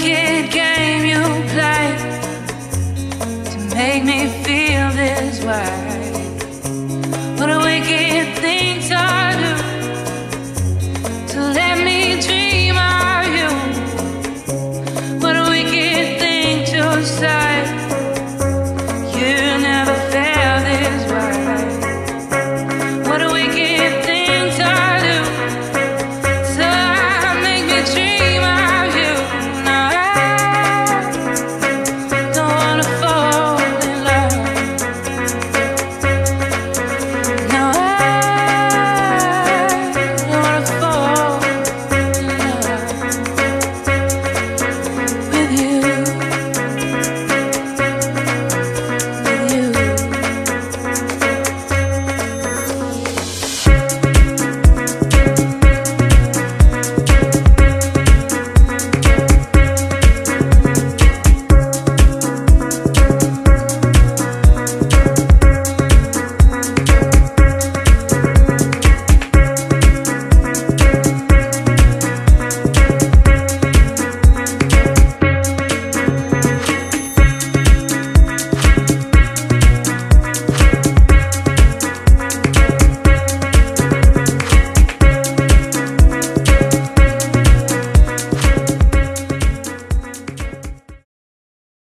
wicked game you play to make me feel this way.